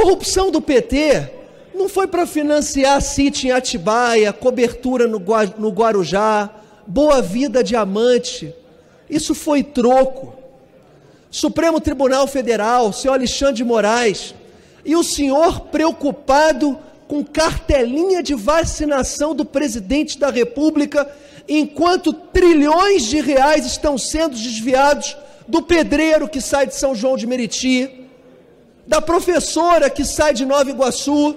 corrupção do PT não foi para financiar sítio em Atibaia, cobertura no, no Guarujá, Boa Vida Diamante. Isso foi troco. Supremo Tribunal Federal, senhor Alexandre de Moraes, e o senhor preocupado com cartelinha de vacinação do presidente da República, enquanto trilhões de reais estão sendo desviados do pedreiro que sai de São João de Meriti, da professora que sai de Nova Iguaçu,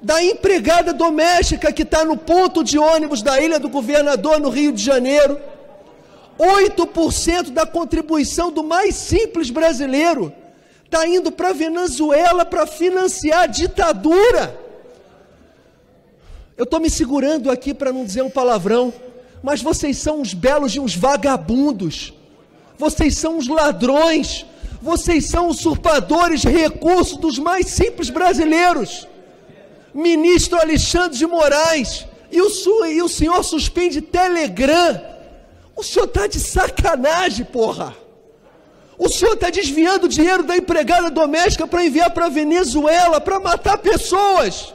da empregada doméstica que está no ponto de ônibus da Ilha do Governador, no Rio de Janeiro. 8% da contribuição do mais simples brasileiro está indo para a Venezuela para financiar a ditadura. Eu estou me segurando aqui para não dizer um palavrão, mas vocês são uns belos de uns vagabundos, vocês são uns ladrões, vocês são usurpadores de recursos dos mais simples brasileiros ministro Alexandre de Moraes, e o, e o senhor suspende Telegram. O senhor está de sacanagem, porra. O senhor está desviando dinheiro da empregada doméstica para enviar para a Venezuela, para matar pessoas.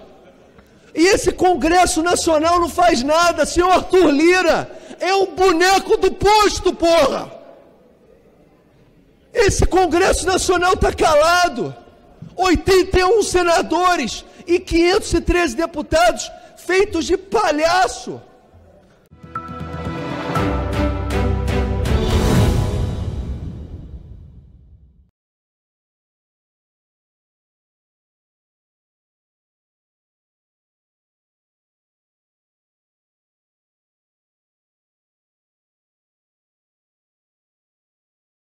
E esse Congresso Nacional não faz nada, senhor Arthur Lira. É um boneco do posto, porra. Esse Congresso Nacional está calado. 81 senadores e 513 deputados feitos de palhaço.